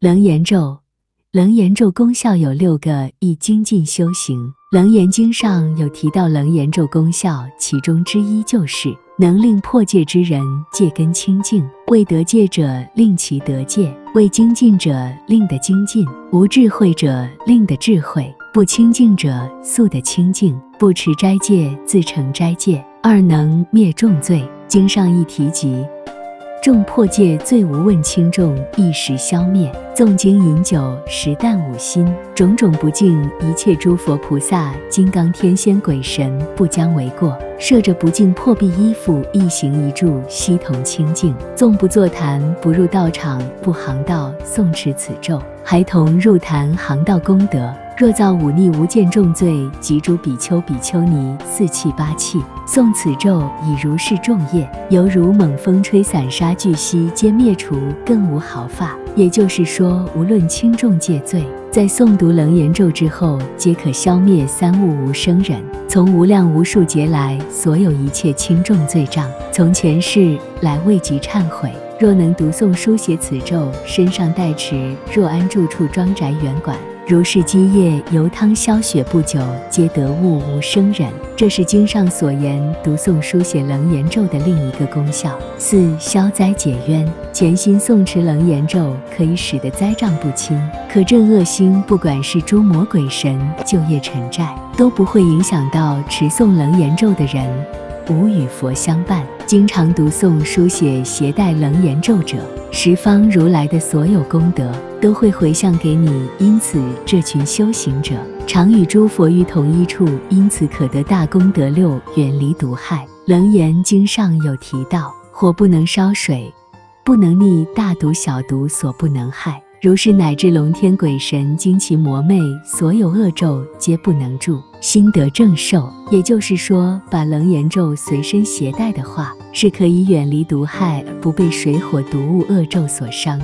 楞严咒，楞严咒功效有六个，易精进修行。楞严经上有提到楞严咒功效，其中之一就是能令破戒之人戒根清净，未得戒者令其得戒，未精进者令得精进，无智慧者令得智慧，不清净者速得清净，不持斋戒自成斋戒，二能灭重罪。经上亦提及。众破戒罪无问轻重，一时消灭。纵经饮酒，食啖五心，种种不敬，一切诸佛菩萨、金刚天仙鬼神不将为过。设着不敬破壁衣服，一行一柱，悉同清净。纵不坐坛，不入道场，不行道，诵持此咒，还同入坛行道功德。若造忤逆无间重罪，及诸比丘、比丘尼四气八气，诵此咒以如是众业，犹如猛风吹散沙巨溪，皆灭除，更无毫发。也就是说，无论轻重戒罪，在诵读楞严咒之后，皆可消灭三物无生忍，从无量无数劫来所有一切轻重罪障，从前世来未及忏悔。若能读诵书写此咒，身上带持，若安住处庄宅园馆。如是积业由汤消雪不久，皆得物无生忍。这是经上所言读诵书写楞严咒的另一个功效。四消灾解冤，潜心诵持楞严咒，可以使得灾障不侵，可镇恶心。不管是诸魔鬼神、旧业尘债，都不会影响到持诵楞严咒的人。五与佛相伴，经常读诵书写携带楞严咒者，十方如来的所有功德。都会回向给你，因此这群修行者常与诸佛于同一处，因此可得大功德六，远离毒害。楞严经上有提到，火不能烧水，不能逆大毒小毒所不能害。如是乃至龙天鬼神、惊奇魔魅，所有恶咒皆不能住，心得正受。也就是说，把楞严咒随身携带的话，是可以远离毒害，不被水火毒物恶咒所伤。